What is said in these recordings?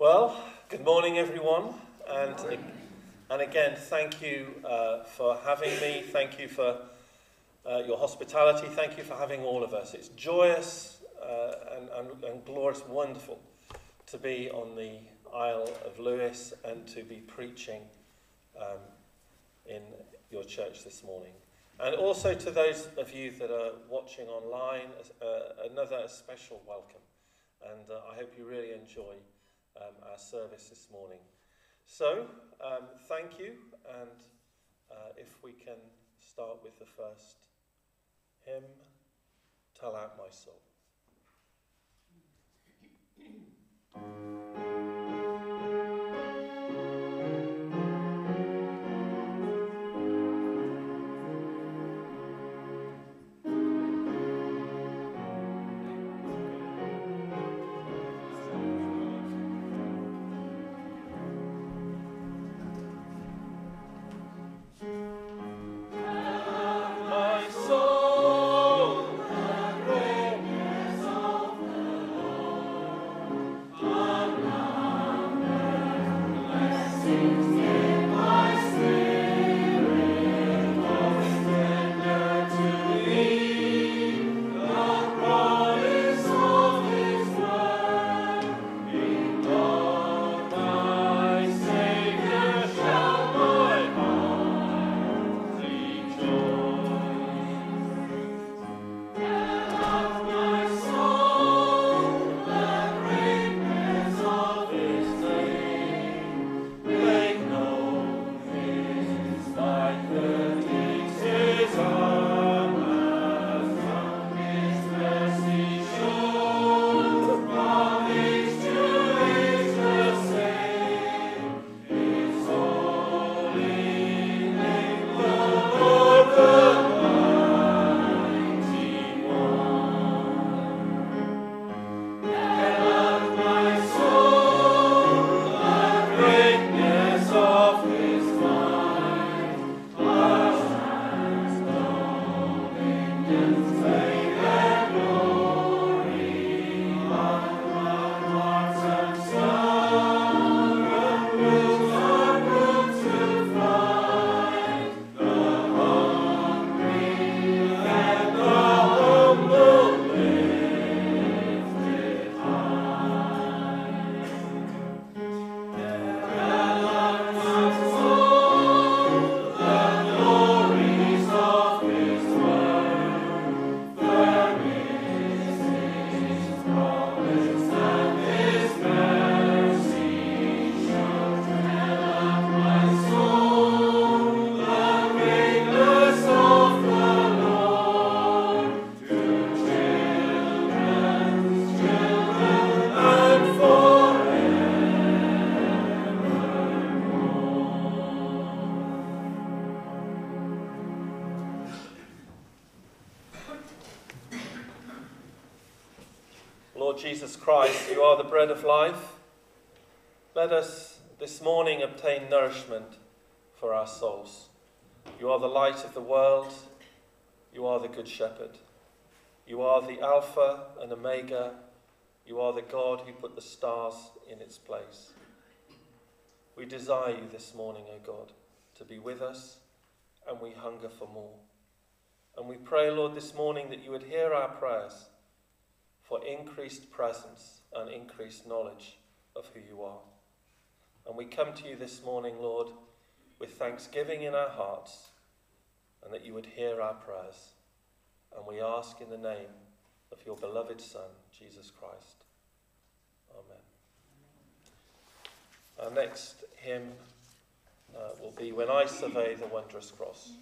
Well, good morning, everyone, and and again, thank you uh, for having me. Thank you for uh, your hospitality. Thank you for having all of us. It's joyous uh, and, and, and glorious, wonderful to be on the Isle of Lewis and to be preaching um, in your church this morning. And also to those of you that are watching online, uh, another special welcome. And uh, I hope you really enjoy um, our service this morning. So, um, thank you, and uh, if we can start with the first hymn, Tell Out My Soul. Jesus Christ, you are the bread of life. Let us this morning obtain nourishment for our souls. You are the light of the world. You are the Good Shepherd. You are the Alpha and Omega. You are the God who put the stars in its place. We desire you this morning, O God, to be with us, and we hunger for more. And we pray, Lord, this morning that you would hear our prayers for increased presence and increased knowledge of who you are. And we come to you this morning, Lord, with thanksgiving in our hearts, and that you would hear our prayers. And we ask in the name of your beloved Son, Jesus Christ. Amen. Our next hymn uh, will be When I Survey the Wondrous Cross.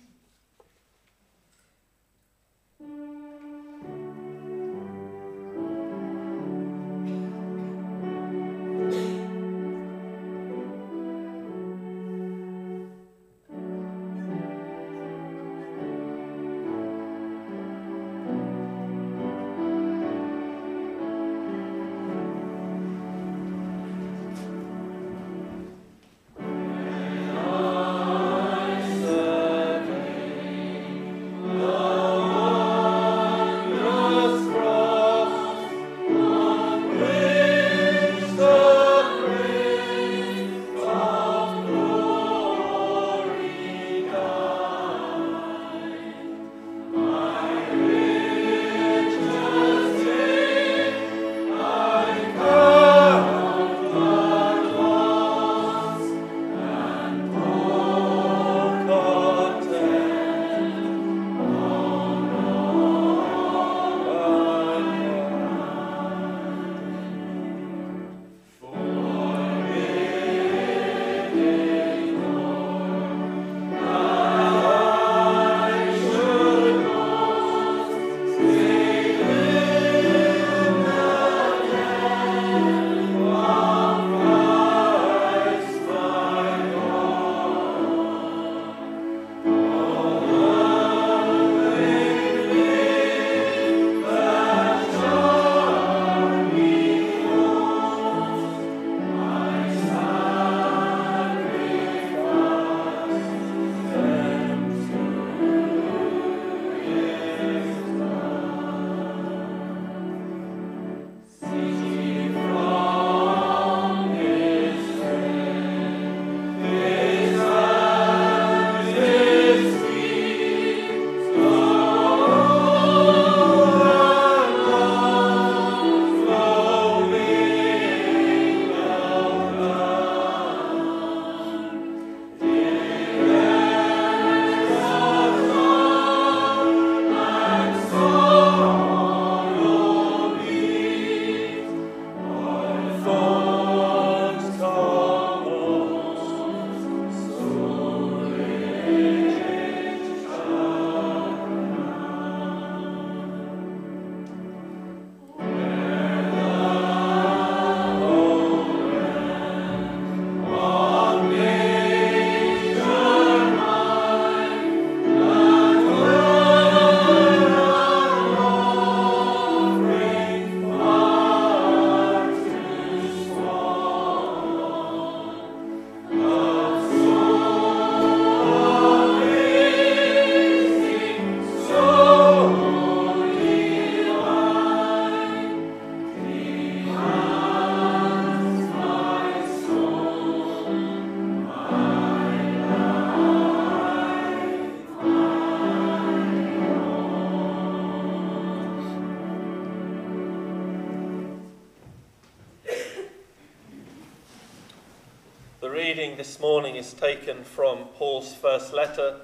This morning is taken from Paul's first letter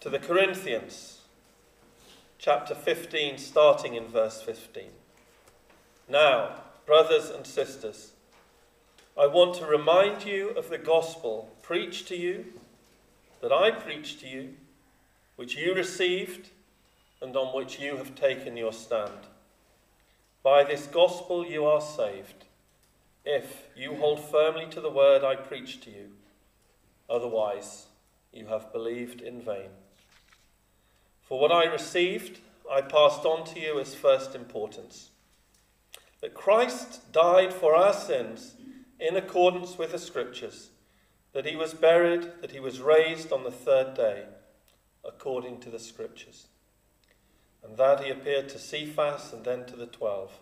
to the Corinthians, chapter 15, starting in verse 15. Now, brothers and sisters, I want to remind you of the gospel preached to you, that I preached to you, which you received, and on which you have taken your stand. By this gospel you are saved if you hold firmly to the word I preached to you. Otherwise, you have believed in vain. For what I received, I passed on to you as first importance that Christ died for our sins in accordance with the Scriptures, that he was buried, that he was raised on the third day, according to the Scriptures, and that he appeared to Cephas and then to the twelve.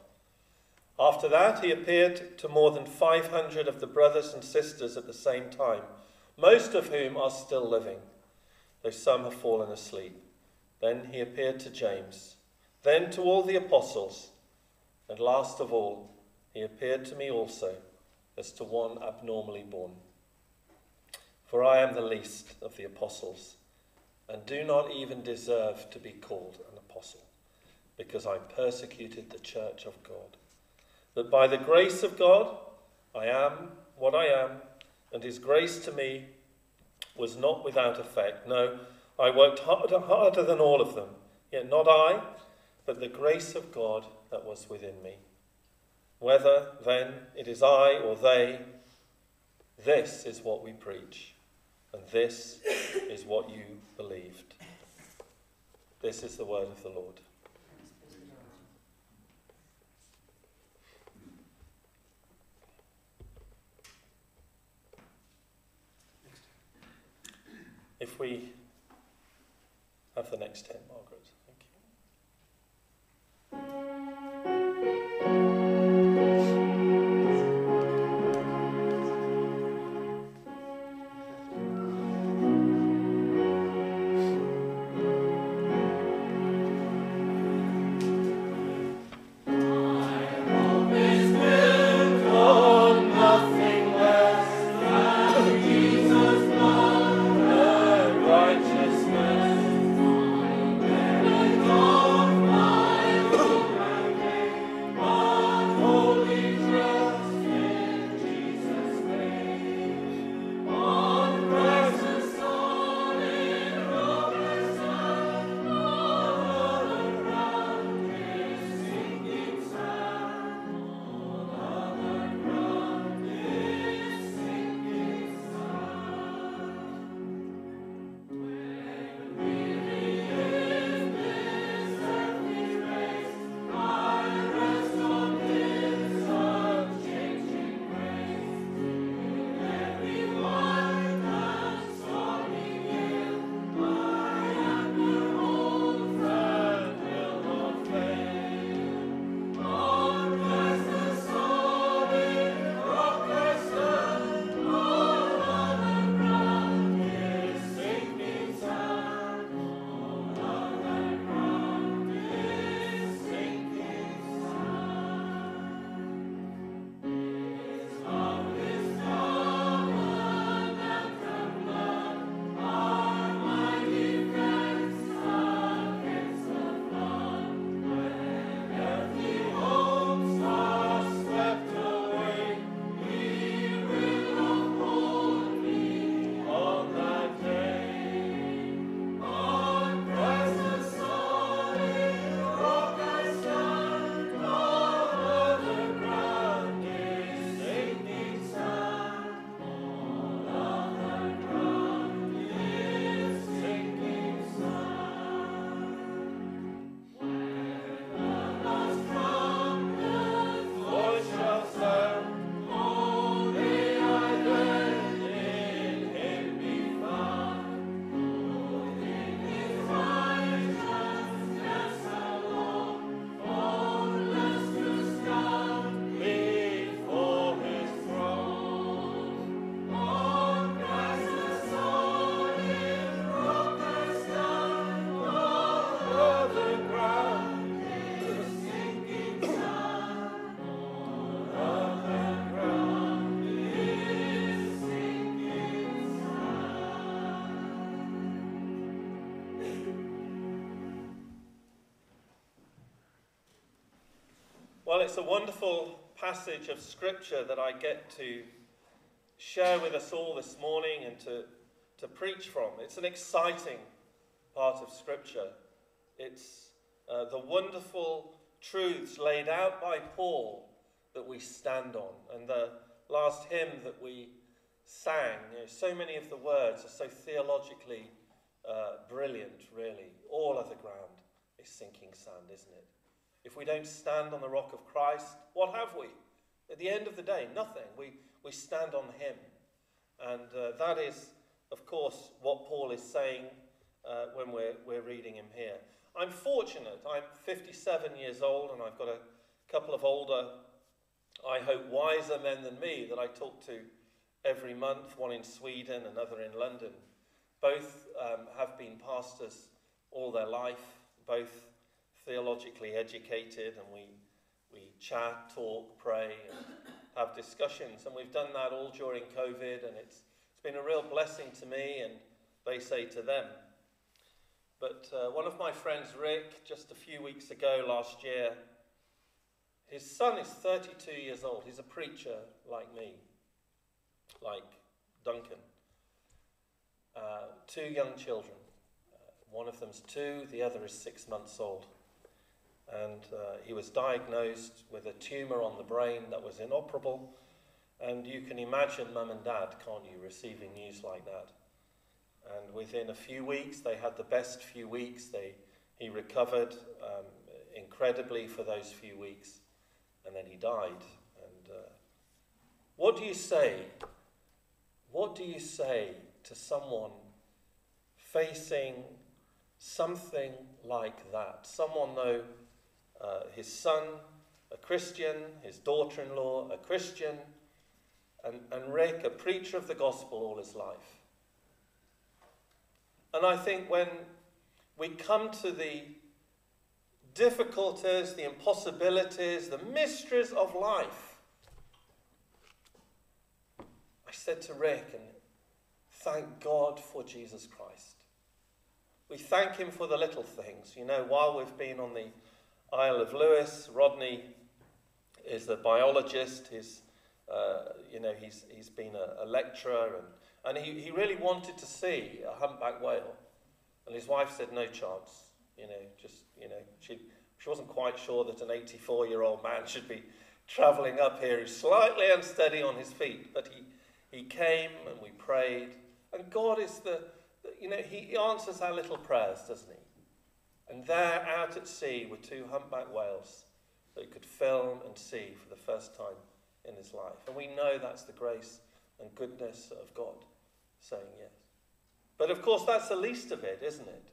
After that, he appeared to more than 500 of the brothers and sisters at the same time, most of whom are still living, though some have fallen asleep. Then he appeared to James, then to all the apostles, and last of all, he appeared to me also as to one abnormally born. For I am the least of the apostles, and do not even deserve to be called an apostle, because I persecuted the church of God that by the grace of God I am what I am, and his grace to me was not without effect. No, I worked harder, harder than all of them, yet not I, but the grace of God that was within me. Whether, then, it is I or they, this is what we preach, and this is what you believed. This is the word of the Lord. if we have the next 10 miles. It's a wonderful passage of scripture that I get to share with us all this morning and to, to preach from. It's an exciting part of scripture. It's uh, the wonderful truths laid out by Paul that we stand on. And the last hymn that we sang, you know, so many of the words are so theologically uh, brilliant, really. All other ground is sinking sand, isn't it? If we don't stand on the rock of Christ, what have we? At the end of the day, nothing. We, we stand on Him. And uh, that is, of course, what Paul is saying uh, when we're, we're reading him here. I'm fortunate. I'm 57 years old, and I've got a couple of older, I hope, wiser men than me that I talk to every month, one in Sweden, another in London. Both um, have been pastors all their life, both theologically educated, and we, we chat, talk, pray, and have discussions. And we've done that all during COVID, and it's, it's been a real blessing to me, and they say to them. But uh, one of my friends, Rick, just a few weeks ago last year, his son is 32 years old. He's a preacher like me, like Duncan. Uh, two young children. Uh, one of them's two, the other is six months old. And uh, he was diagnosed with a tumour on the brain that was inoperable. And you can imagine mum and dad, can't you, receiving news like that. And within a few weeks, they had the best few weeks. They, he recovered um, incredibly for those few weeks. And then he died. And uh, what do you say? What do you say to someone facing something like that? Someone, though, uh, his son, a Christian, his daughter in law, a Christian, and, and Rick, a preacher of the gospel all his life. And I think when we come to the difficulties, the impossibilities, the mysteries of life, I said to Rick, and thank God for Jesus Christ. We thank Him for the little things. You know, while we've been on the Isle of Lewis, Rodney is a biologist. He's, uh, you know, he's, he's been a, a lecturer and and he, he really wanted to see a humpback whale. And his wife said, no chance. You know, just, you know, she, she wasn't quite sure that an 84 year old man should be travelling up here. He's slightly unsteady on his feet. But he, he came and we prayed. And God is the, you know, he answers our little prayers, doesn't he? And there out at sea were two humpback whales that he could film and see for the first time in his life. And we know that's the grace and goodness of God saying yes. But of course, that's the least of it, isn't it?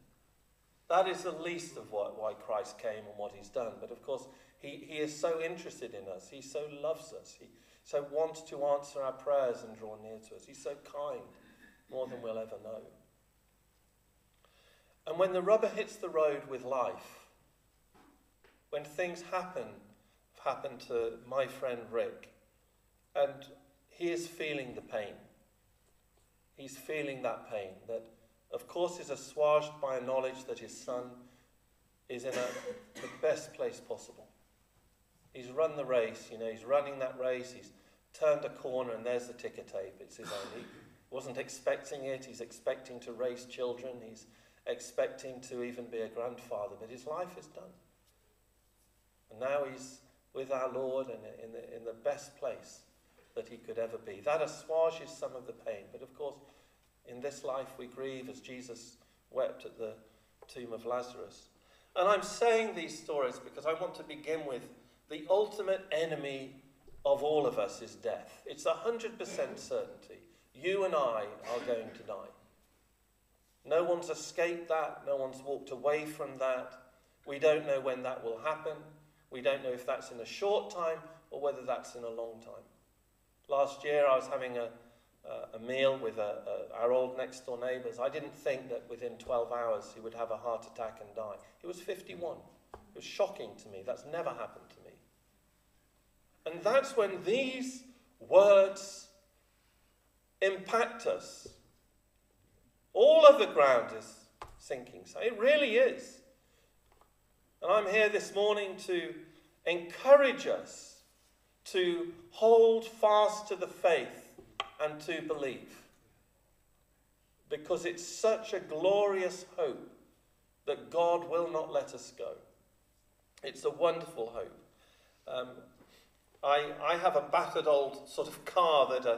That is the least of what, why Christ came and what he's done. But of course, he, he is so interested in us. He so loves us. He so wants to answer our prayers and draw near to us. He's so kind, more than we'll ever know. And when the rubber hits the road with life, when things happen, happen to my friend Rick, and he is feeling the pain he's feeling that pain. That, of course, is assuaged by a knowledge that his son is in a, the best place possible. He's run the race, you know, he's running that race, he's turned a corner, and there's the ticker tape. It's his own. He wasn't expecting it, he's expecting to raise children, he's expecting to even be a grandfather, but his life is done. And now he's with our Lord and in the, in the best place that he could ever be. That assuages some of the pain. But of course, in this life we grieve as Jesus wept at the tomb of Lazarus. And I'm saying these stories because I want to begin with the ultimate enemy of all of us is death. It's a 100% certainty. You and I are going to die. No one's escaped that. No one's walked away from that. We don't know when that will happen. We don't know if that's in a short time or whether that's in a long time. Last year, I was having a, a meal with a, a, our old next door neighbours. I didn't think that within 12 hours he would have a heart attack and die. He was 51. It was shocking to me. That's never happened to me. And that's when these words impact us. All of the ground is sinking. So it really is. And I'm here this morning to encourage us to hold fast to the faith and to believe. Because it's such a glorious hope that God will not let us go. It's a wonderful hope. Um, I, I have a battered old sort of car that uh,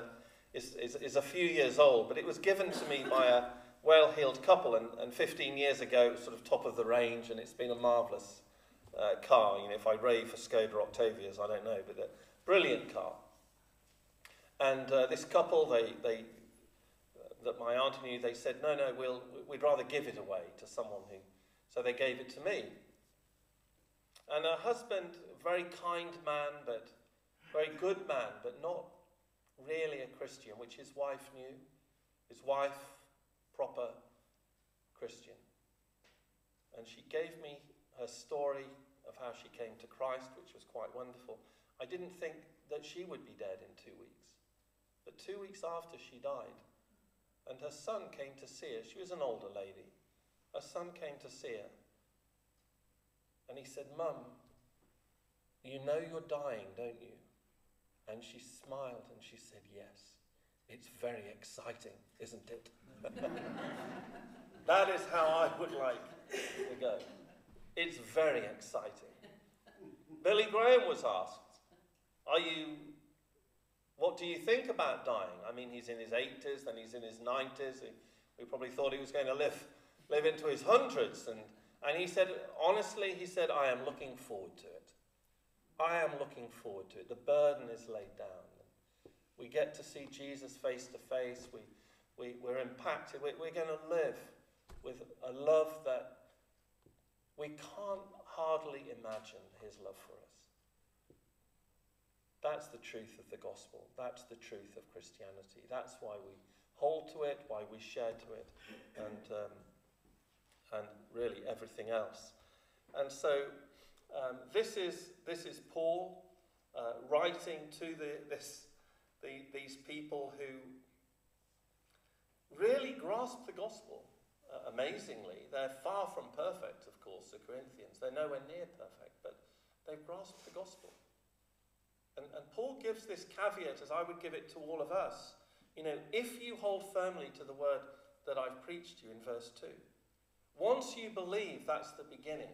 is, is, is a few years old, but it was given to me by a well-heeled couple, and, and 15 years ago it was sort of top of the range, and it's been a marvellous uh, car. You know, if I rave for Skoda Octavias, I don't know, but a brilliant car. And uh, this couple, they, they, that my aunt knew, they said, no, no, we'll, we'd rather give it away to someone who, so they gave it to me. And her husband, very kind man, but very good man, but not really a Christian, which his wife knew. His wife, proper Christian. And she gave me her story of how she came to Christ, which was quite wonderful. I didn't think that she would be dead in two weeks. But two weeks after she died, and her son came to see her, she was an older lady. Her son came to see her. And he said, Mum, you know you're dying, don't you? And she smiled and she said, Yes. It's very exciting, isn't it? that is how I would like to go. It's very exciting. Billy Graham was asked, Are you, what do you think about dying? I mean, he's in his 80s, then he's in his 90s. we probably thought he was going to live, live into his hundreds. And, and he said, honestly, he said, I am looking forward to it. I am looking forward to it. The burden is laid down. We get to see Jesus face to face. We, we, we're impacted. We, we're going to live with a love that we can't hardly imagine his love for us. That's the truth of the gospel. That's the truth of Christianity. That's why we hold to it, why we share to it, and, um, and really everything else. And so um, this, is, this is Paul uh, writing to the, this, the, these people who really grasp the gospel uh, amazingly. They're far from perfect, of course, the Corinthians. They're nowhere near perfect, but they've grasped the gospel. And, and Paul gives this caveat, as I would give it to all of us. You know, if you hold firmly to the word that I've preached to you in verse 2, once you believe, that's the beginning.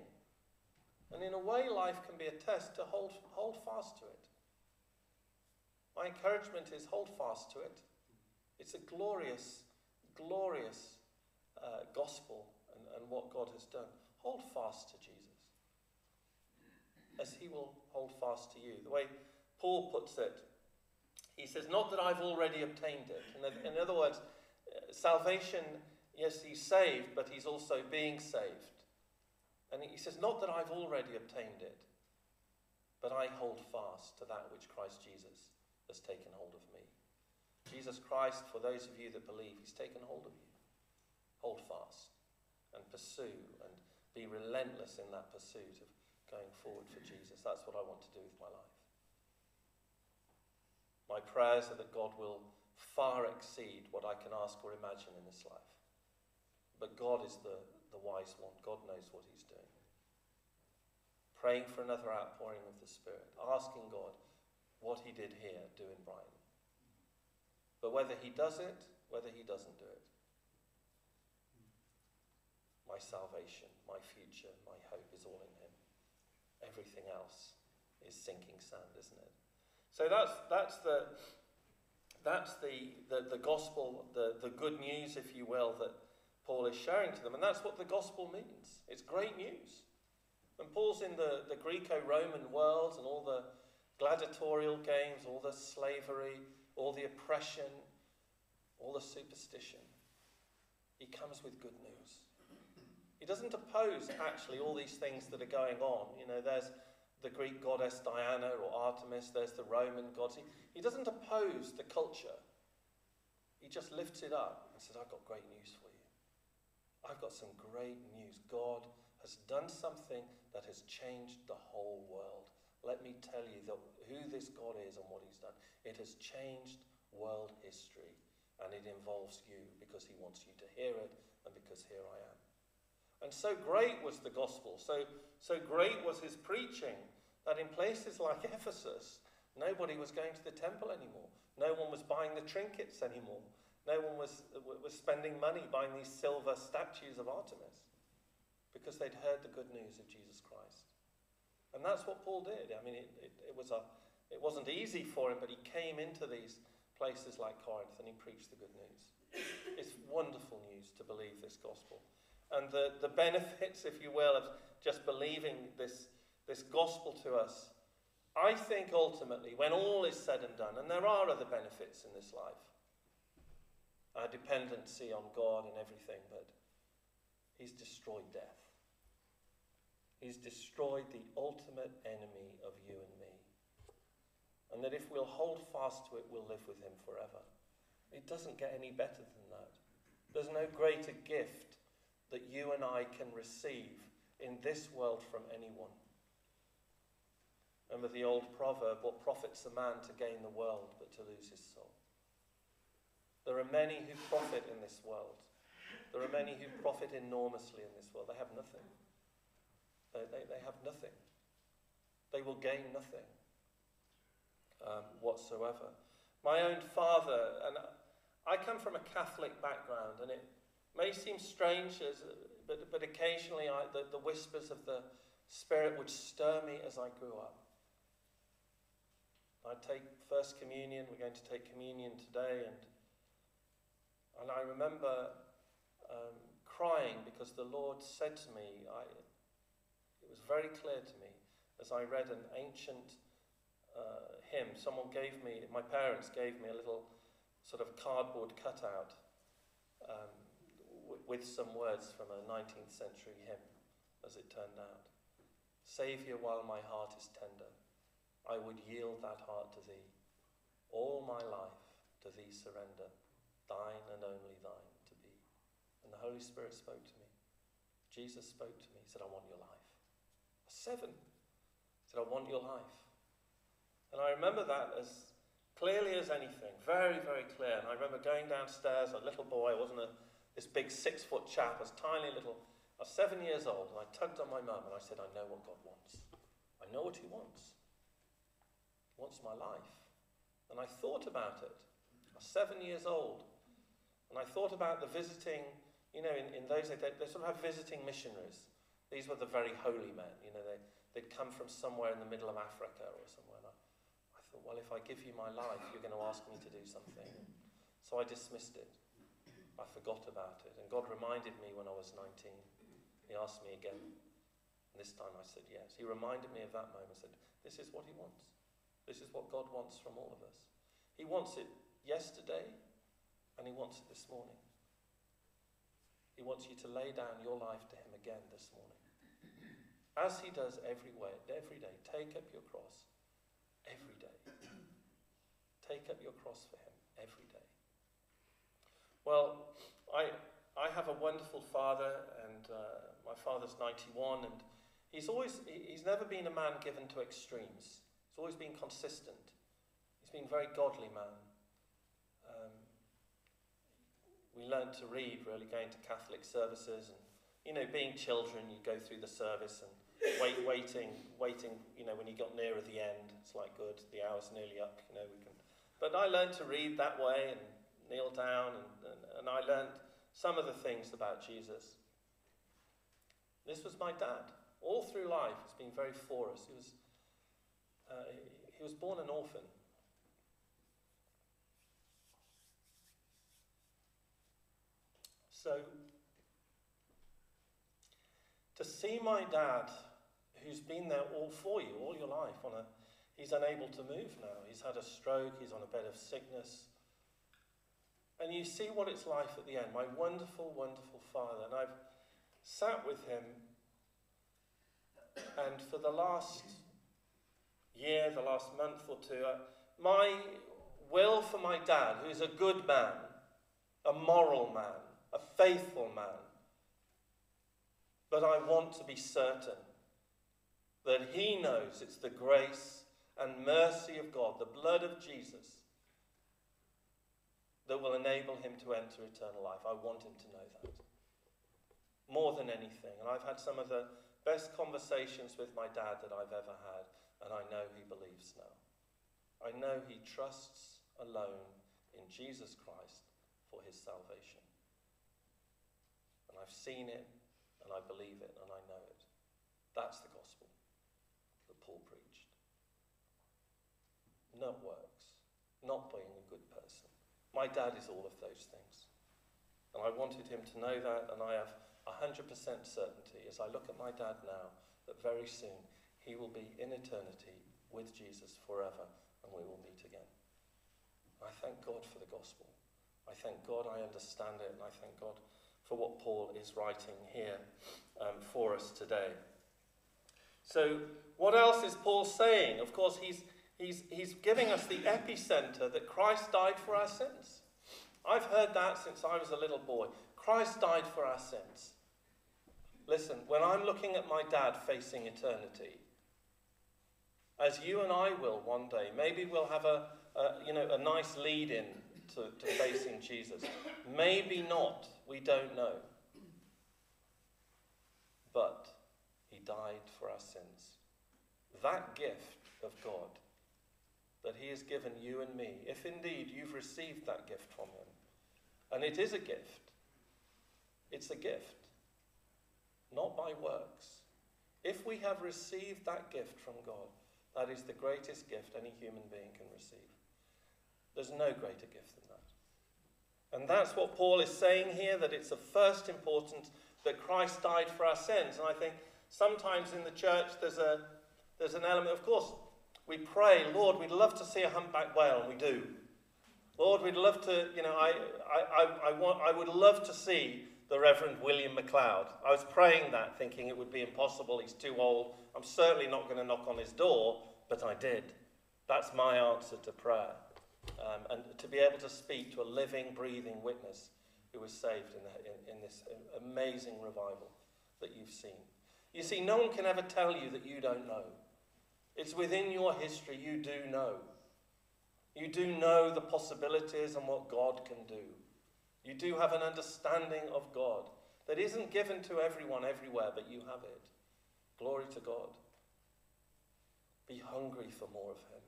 And in a way, life can be a test to hold, hold fast to it. My encouragement is hold fast to it. It's a glorious, glorious uh, gospel and, and what God has done. Hold fast to Jesus as he will hold fast to you. The way Paul puts it, he says, Not that I've already obtained it. In, in other words, uh, salvation, yes, he's saved, but he's also being saved. And he says, Not that I've already obtained it, but I hold fast to that which Christ Jesus has taken hold of me. Jesus Christ, for those of you that believe, he's taken hold of you hold fast and pursue and be relentless in that pursuit of going forward for Jesus. That's what I want to do with my life. My prayers are that God will far exceed what I can ask or imagine in this life. But God is the, the wise one. God knows what he's doing. Praying for another outpouring of the Spirit. Asking God what he did here, do in Brighton. But whether he does it, whether he doesn't do it, my salvation, my future, my hope is all in him. Everything else is sinking sand, isn't it? So that's, that's, the, that's the, the, the gospel, the, the good news, if you will, that Paul is sharing to them. And that's what the gospel means. It's great news. And Paul's in the, the Greco Roman world and all the gladiatorial games, all the slavery, all the oppression, all the superstition, he comes with good news. He doesn't oppose actually all these things that are going on. You know, there's the Greek goddess Diana or Artemis, there's the Roman gods. He, he doesn't oppose the culture. He just lifts it up and says, I've got great news for you. I've got some great news. God has done something that has changed the whole world. Let me tell you that who this God is and what he's done. It has changed world history and it involves you because he wants you to hear it and because here I am. And so great was the gospel, so, so great was his preaching, that in places like Ephesus, nobody was going to the temple anymore. No one was buying the trinkets anymore. No one was, was spending money buying these silver statues of Artemis because they'd heard the good news of Jesus Christ. And that's what Paul did. I mean, it, it, it, was a, it wasn't easy for him, but he came into these places like Corinth and he preached the good news. It's wonderful news to believe this gospel. And the, the benefits, if you will, of just believing this, this gospel to us, I think ultimately, when all is said and done, and there are other benefits in this life, our dependency on God and everything, but He's destroyed death. He's destroyed the ultimate enemy of you and me. And that if we'll hold fast to it, we'll live with Him forever. It doesn't get any better than that. There's no greater gift that you and I can receive in this world from anyone. Remember the old proverb what profits a man to gain the world but to lose his soul? There are many who profit in this world. There are many who profit enormously in this world. They have nothing. They, they, they have nothing. They will gain nothing um, whatsoever. My own father, and I come from a Catholic background, and it may seem strange, as, but, but occasionally I, the, the whispers of the Spirit would stir me as I grew up. I take First Communion, we're going to take communion today, and and I remember um, crying because the Lord said to me, I, very clear to me as I read an ancient uh, hymn. Someone gave me, my parents gave me a little sort of cardboard cutout um, with some words from a 19th century hymn, as it turned out. Saviour, while my heart is tender, I would yield that heart to thee. All my life to thee surrender thine and only thine to be. And the Holy Spirit spoke to me. Jesus spoke to me. He said, I want your life. Seven. He said, I want your life. And I remember that as clearly as anything, very, very clear. And I remember going downstairs, a little boy, I wasn't a, this big six foot chap, I was tiny little, I was seven years old, and I tugged on my mum and I said, I know what God wants. I know what He wants. He wants my life. And I thought about it. I was seven years old. And I thought about the visiting, you know, in, in those days, they, they sort of have visiting missionaries. These were the very holy men, you know, they, they'd come from somewhere in the middle of Africa or somewhere. And I, I thought, well, if I give you my life, you're going to ask me to do something. So I dismissed it. I forgot about it. And God reminded me when I was 19. He asked me again. And this time I said yes. He reminded me of that moment. Said, this is what he wants. This is what God wants from all of us. He wants it yesterday, and He wants it this morning. He wants you to lay down your life to Him again this morning. As He does every, way, every day. Take up your cross every day. Take up your cross for Him every day. Well, I, I have a wonderful father, and uh, my father's 91, and he's always he's never been a man given to extremes. He's always been consistent. He's been a very godly man. Um, we learned to read really going to Catholic services and you know being children you go through the service and wait waiting waiting you know when you got nearer the end it's like good the hour's nearly up you know we can but I learned to read that way and kneel down and, and, and I learned some of the things about Jesus. This was my dad. All through life he's been very for us. He was uh, he was born an orphan. So, to see my dad, who's been there all for you, all your life, on a, he's unable to move now. He's had a stroke, he's on a bed of sickness. And you see what it's like at the end. My wonderful, wonderful father. And I've sat with him, and for the last year, the last month or two, uh, my will for my dad, who's a good man, a moral man, a faithful man. But I want to be certain that he knows it's the grace and mercy of God, the blood of Jesus, that will enable him to enter eternal life. I want him to know that. More than anything. And I've had some of the best conversations with my dad that I've ever had. and I know he believes now. I know he trusts alone in Jesus Christ for his salvation. And I've seen it, and I believe it, and I know it. That's the gospel Paul preached. Not works, not being a good person. My dad is all of those things. And I wanted him to know that, and I have 100% certainty as I look at my dad now that very soon he will be in eternity with Jesus forever, and we will meet again. I thank God for the gospel. I thank God I understand it, and I thank God for what Paul is writing here um, for us today. So, what else is Paul saying? Of course, he's, he's, he's giving us the epicenter that Christ died for our sins. I've heard that since I was a little boy. Christ died for our sins. Listen, when I'm looking at my dad facing eternity, as you and I will one day, maybe we'll have a, a you know, a nice lead in to, to facing Jesus. Maybe not, we don't know. But died for our sins. That gift of God that he has given you and me, if indeed you've received that gift from him, and it is a gift, it's a gift, not by works. If we have received that gift from God, that is the greatest gift any human being can receive. There's no greater gift than that. And that's what Paul is saying here that it's of first importance that Christ died for our sins. And I think sometimes in the church there's, a, there's an element, of course, we pray, Lord, we'd love to see a humpback whale, and we do. Lord, we'd love to, you know, I, I, I, want, I would love to see the Reverend William McLeod. I was praying that, thinking it would be impossible, he's too old. I'm certainly not going to knock on his door, but I did. That's my answer to prayer. Um, and to be able to speak to a living, breathing witness who was saved in, in, in this amazing revival that you've seen. You see, no one can ever tell you that you don't know. It's within your history, you do know. You do know the possibilities and what God can do. You do have an understanding of God that isn't given to everyone everywhere, but you have it. Glory to God. Be hungry for more of Him,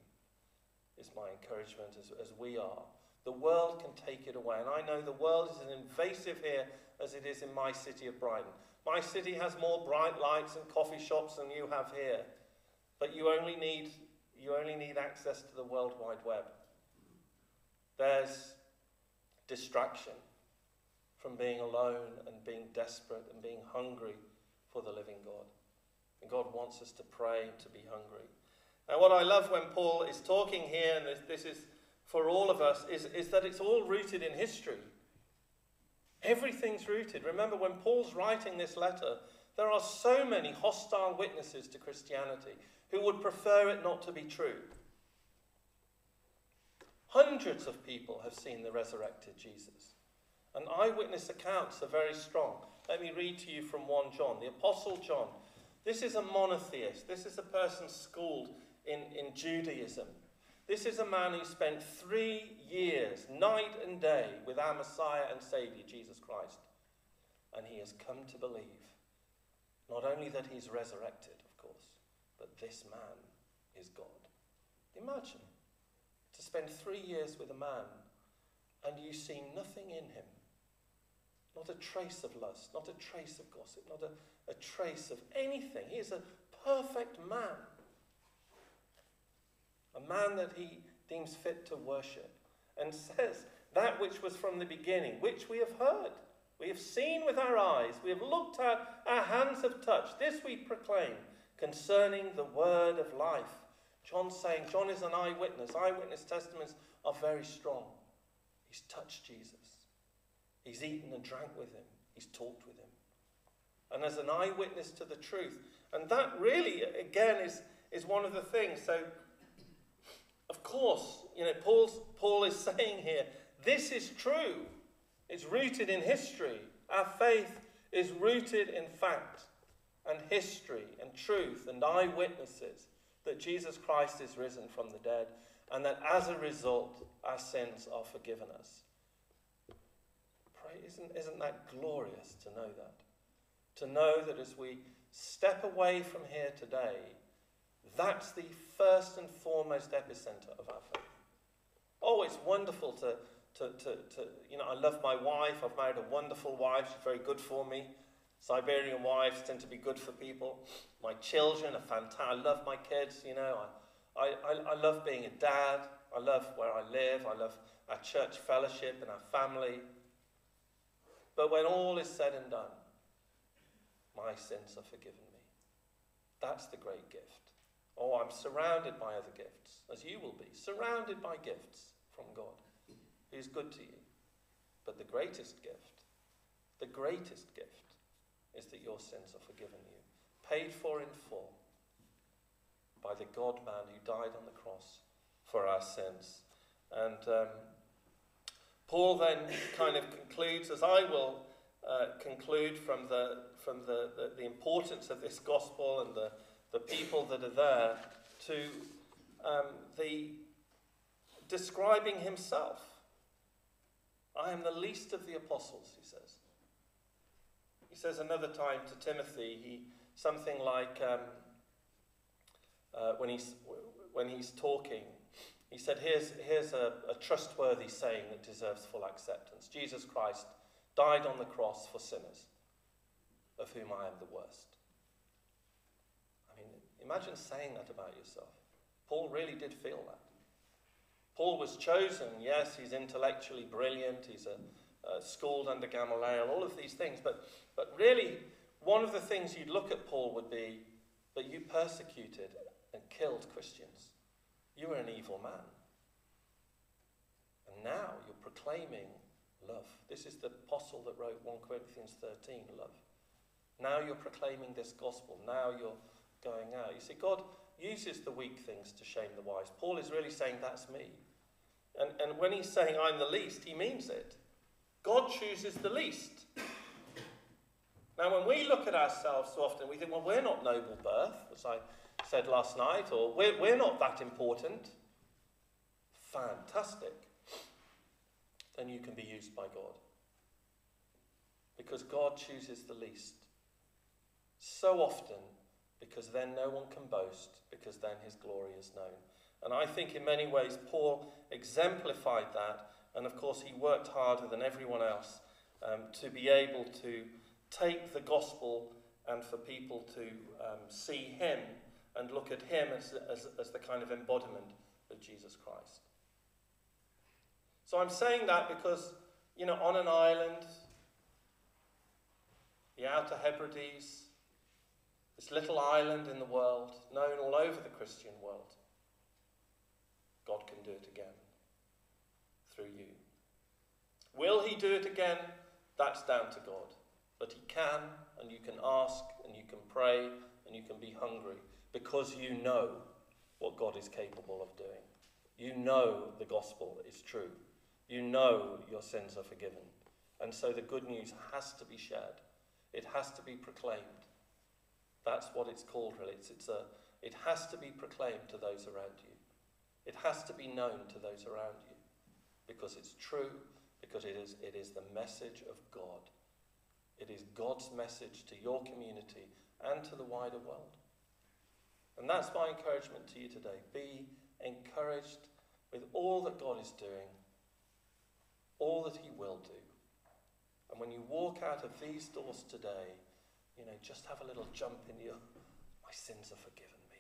is my encouragement as, as we are. The world can take it away. And I know the world is as invasive here as it is in my city of Brighton. My city has more bright lights and coffee shops than you have here. But you only need, you only need access to the World Wide Web. There's distraction from being alone and being desperate and being hungry for the living God. And God wants us to pray to be hungry. And what I love when Paul is talking here, and this, this is for all of us, is, is that it's all rooted in history. Everything's rooted. Remember, when Paul's writing this letter, there are so many hostile witnesses to Christianity who would prefer it not to be true. Hundreds of people have seen the resurrected Jesus. And eyewitness accounts are very strong. Let me read to you from 1 John. The Apostle John. This is a monotheist. This is a person schooled in, in Judaism. This is a man who spent three years, night and day, with our Messiah and Saviour, Jesus Christ. And he has come to believe not only that he's resurrected, of course, but this man is God. Imagine to spend three years with a man and you see nothing in him. Not a trace of lust, not a trace of gossip, not a, a trace of anything. He is a perfect man. A man that he deems fit to worship. And says, That which was from the beginning, which we have heard, we have seen with our eyes, we have looked at, our hands have touched, this we proclaim concerning the word of life. John's saying, John is an eyewitness. Eyewitness testaments are very strong. He's touched Jesus, he's eaten and drank with him, he's talked with him. And as an eyewitness to the truth. And that really, again, is, is one of the things. So, course, you know, Paul's, Paul is saying here, this is true. It's rooted in history. Our faith is rooted in fact and history and truth and eyewitnesses that Jesus Christ is risen from the dead and that as a result our sins are forgiven us. Pray, isn't, isn't that glorious to know that? To know that as we step away from here today, That's the first and foremost epicenter of our faith. Oh, it's wonderful to, to, to, to, you know, I love my wife. I've married a wonderful wife. She's very good for me. Siberian wives tend to be good for people. My children are fantastic. I love my kids, you know. I, I, I love being a dad. I love where I live. I love our church fellowship and our family. But when all is said and done, my sins are forgiven me. That's the great gift. Oh, I'm surrounded by other gifts, as you will be, surrounded by gifts from God, who's good to you. But the greatest gift, the greatest gift, is that your sins are forgiven you, paid for in full by the God man who died on the cross for our sins. And um, Paul then kind of concludes, as I will uh, conclude from, the, from the, the, the, importance of this gospel and the, the people that are there, to um, the describing himself. I am the least of the apostles, he says. He says another time to Timothy, he something like um, uh, when he's when he's talking, he said, "Here's here's a, a trustworthy saying that deserves full acceptance. Jesus Christ died on the cross for sinners, of whom I am the worst." Imagine saying that about yourself. Paul really did feel that. Paul was chosen. Yes, he's intellectually brilliant. He's a schooled under Gamaliel, all of these things. But, but really, one of the things you'd look at Paul would be that you persecuted and killed Christians. You were an evil man. And now you're proclaiming love. This is the apostle that wrote 1 Corinthians 13, love. Now you're proclaiming this gospel. Now you're going out. You see, God uses the weak things to shame the wise. Paul is really saying, That's me. And, and when he's saying, I'm the least, he means it. God chooses the least. Now, when we look at ourselves so often, we think, well, we're not noble birth, as I said last night, or we're, we're not that important. Fantastic. Then you can be used by God. Because God chooses the least. So often, because then no one can boast, because then his glory is known. And I think in many ways Paul exemplified that and of course, he worked harder than everyone else um, to be able to take the gospel and for people to um, see him and look at him as, as, as the kind of embodiment of Jesus Christ. So I'm saying that because, you know, on an island, the Outer Hebrides, this little island in the world, known all over the Christian world, God can do it again through you. Will he do it again? That's down to God. But he can, and you can ask, and you can pray, and you can be hungry because you know what God is capable of doing. You know the gospel is true. You know your sins are forgiven. And so the good news has to be shared, it has to be proclaimed. That's what it's called, really. It's, it's a, it has to be proclaimed to those around you. It has to be known to those around you because it's true, because it is, it is the message of God. It is God's message to your community and to the wider world. And that's my encouragement to you today. Be encouraged with all that God is doing, all that He will do. And when you walk out of these doors today, you know, just have a little jump in your, my sins are forgiven me.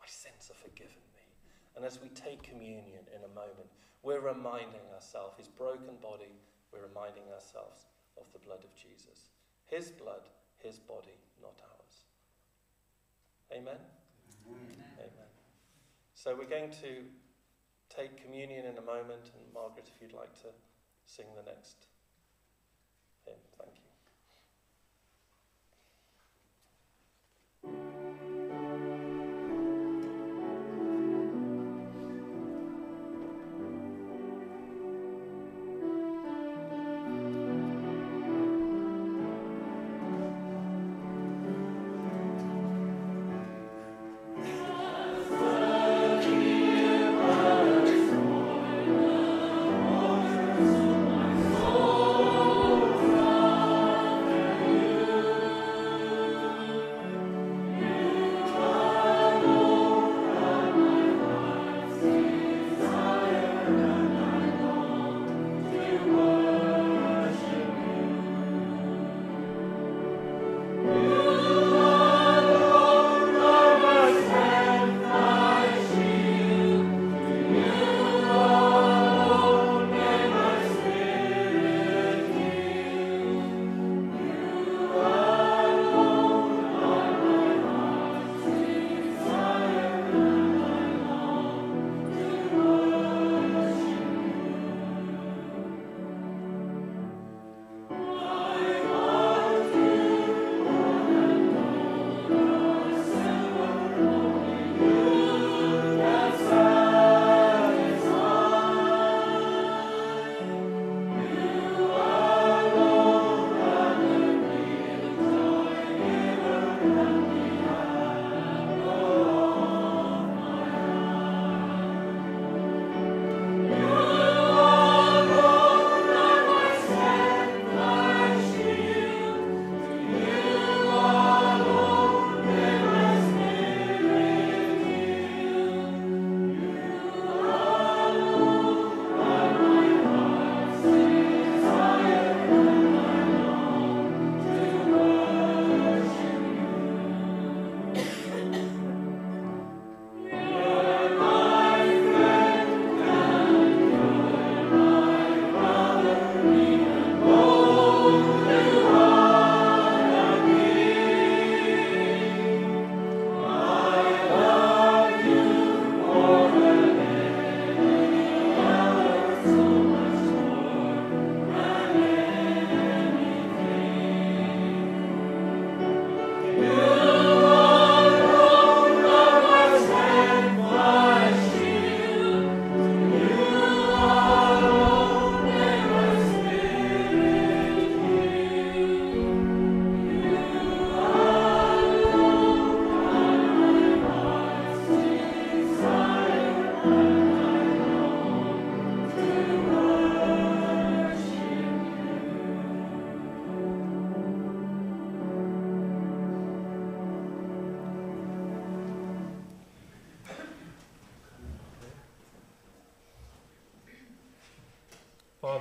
My sins are forgiven me. And as we take communion in a moment, we're reminding ourselves, his broken body, we're reminding ourselves of the blood of Jesus. His blood, his body, not ours. Amen? Amen. Amen. So we're going to take communion in a moment, and Margaret, if you'd like to sing the next hymn, thank you.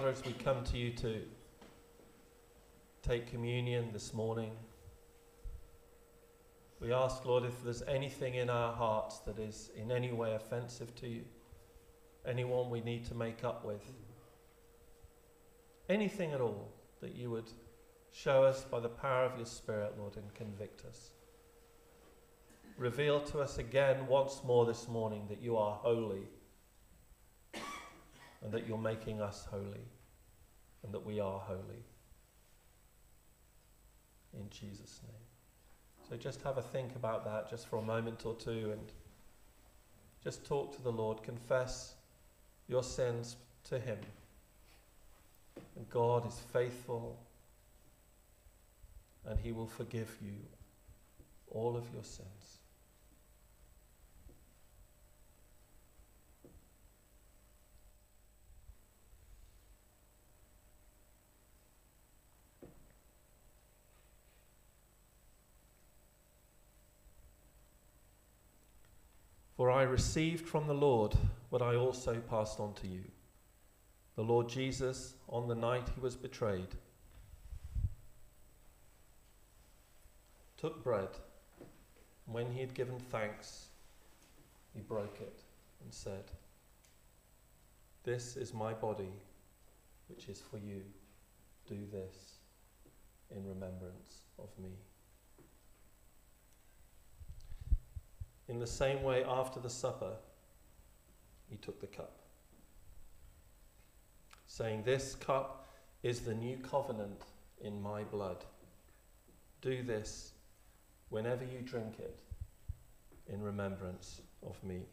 Father, as we come to you to take communion this morning, we ask, Lord, if there's anything in our hearts that is in any way offensive to you, anyone we need to make up with, anything at all that you would show us by the power of your Spirit, Lord, and convict us. Reveal to us again once more this morning that you are holy and that you're making us holy and that we are holy. In Jesus' name. So just have a think about that just for a moment or two and just talk to the Lord. Confess your sins to Him. And God is faithful and He will forgive you all of your sins. For I received from the Lord what I also passed on to you. The Lord Jesus, on the night he was betrayed, took bread, and when he had given thanks, he broke it and said, This is my body, which is for you. Do this in remembrance of me. In the same way, after the supper, he took the cup, saying, This cup is the new covenant in my blood. Do this whenever you drink it in remembrance of me.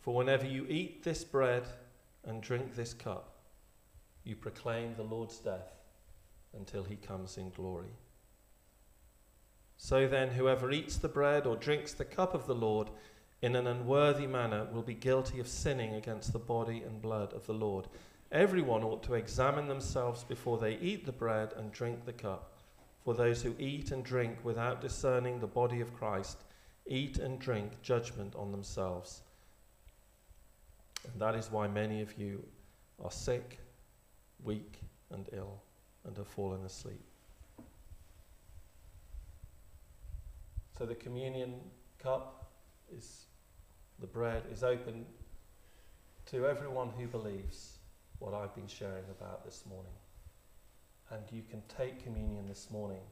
For whenever you eat this bread and drink this cup, you proclaim the Lord's death until he comes in glory. So then, whoever eats the bread or drinks the cup of the Lord in an unworthy manner will be guilty of sinning against the body and blood of the Lord. Everyone ought to examine themselves before they eat the bread and drink the cup. For those who eat and drink without discerning the body of Christ eat and drink judgment on themselves. And that is why many of you are sick, weak, and ill, and have fallen asleep. So the communion cup is the bread is open to everyone who believes what I've been sharing about this morning. And you can take communion this morning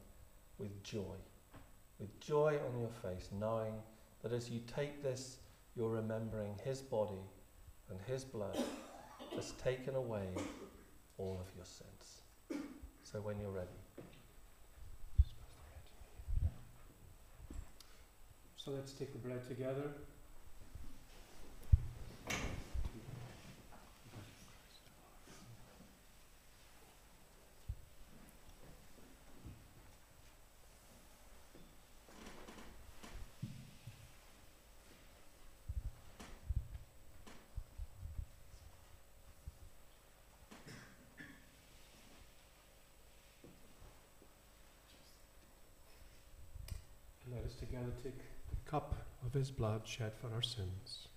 with joy, with joy on your face, knowing that as you take this, you're remembering His body and His blood has taken away all of your sins. So when you're ready. So let's take the bread together. Let us together take cup of his blood shed for our sins.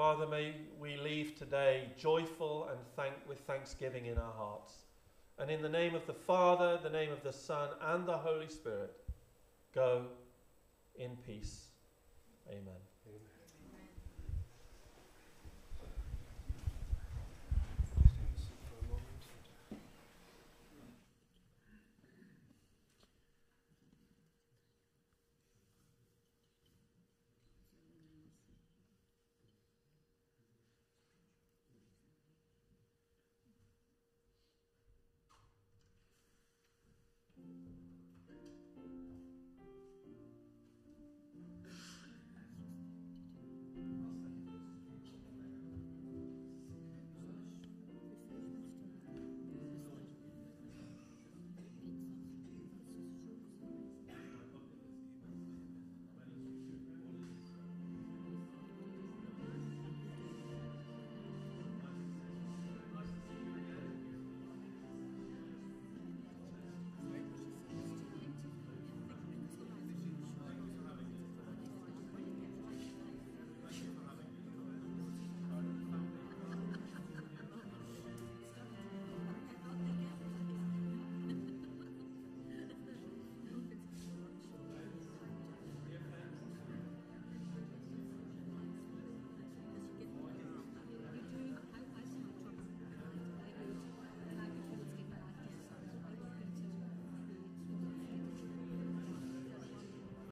Father, may we leave today joyful and thank, with thanksgiving in our hearts. And in the name of the Father, the name of the Son, and the Holy Spirit, go in peace. Amen.